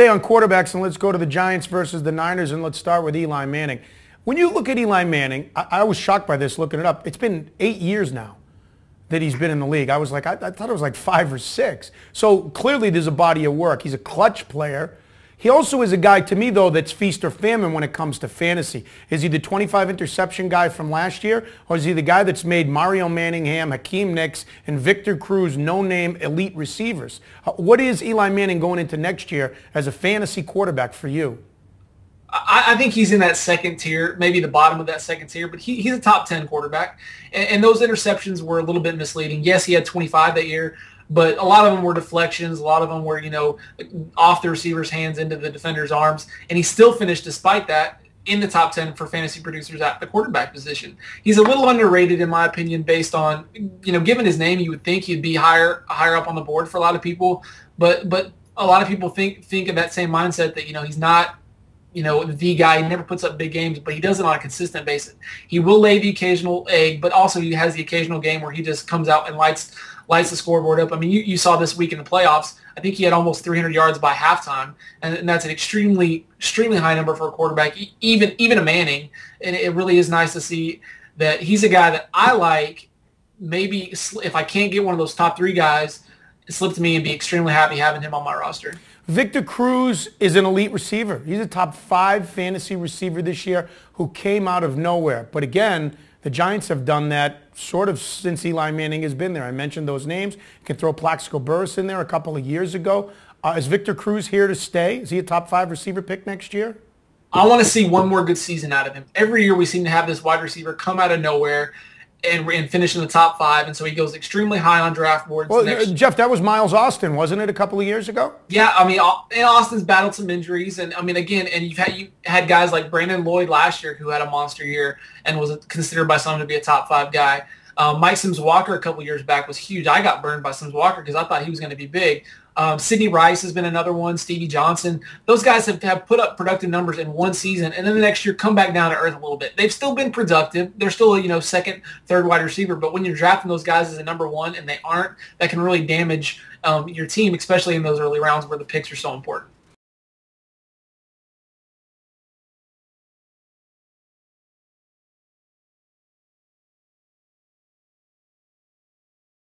stay on quarterbacks and let's go to the Giants versus the Niners and let's start with Eli Manning. When you look at Eli Manning, I, I was shocked by this looking it up. It's been eight years now that he's been in the league. I was like, I, I thought it was like five or six. So clearly there's a body of work. He's a clutch player. He also is a guy, to me, though, that's feast or famine when it comes to fantasy. Is he the 25 interception guy from last year, or is he the guy that's made Mario Manningham, Hakeem Nicks, and Victor Cruz no-name elite receivers? What is Eli Manning going into next year as a fantasy quarterback for you? I, I, think he's in that second tier, maybe the bottom of that second tier, but he, he's a top 10 quarterback. And, and, those interceptions were a little bit misleading. Yes, he had 25 that year, but a lot of them were deflections. A lot of them were, you know, off the receiver's hands into the defender's arms. And he still finished, despite that, in the top 10 for fantasy producers at the quarterback position. He's a little underrated, in my opinion, based on, you know, given his name, you would think he'd be higher higher up on the board for a lot of people. But but a lot of people think think of that same mindset that, you know, he's not you know, the guy. He never puts up big games, but he does it on a consistent basis. He will lay the occasional egg, but also he has the occasional game where he just comes out and lights lights the scoreboard up. I mean, you, you saw this week in the playoffs. I think he had almost 300 yards by halftime, and, and that's an extremely, extremely high number for a quarterback, even even a Manning. And it really is nice to see that he's a guy that I like. Maybe if I can't get one of those top three guys, slip to me and be extremely happy having him on my roster. Victor Cruz is an elite receiver. He's a top five fantasy receiver this year who came out of nowhere. But again, the Giants have done that sort of since Eli Manning has been there. I mentioned those names. You can throw Plaxico Burress in there a couple of years ago. Uh, is Victor Cruz here to stay? Is he a top five receiver pick next year? I want to see one more good season out of him. Every year we seem to have this wide receiver come out of nowhere and, and finish in the top five. And so he goes extremely high on draft boards. Well, next. Uh, Jeff, that was Miles Austin, wasn't it, a couple of years ago? Yeah, I mean, Austin's battled some injuries, and I mean, again, and you've had you had guys like Brandon Lloyd last year who had a monster year and was considered by some to be a top five guy. Um, Mike Sims Walker a couple years back was huge. I got burned by Sims Walker because I thought he was going to be big. Um, Sidney Rice has been another one. Stevie Johnson. Those guys have, have put up productive numbers in one season, and then the next year come back down to earth a little bit. They've still been productive. They're still you know second, third wide receiver. But when you're drafting those guys as a number one and they aren't, that can really damage um, your team, especially in those early rounds where the picks are so important.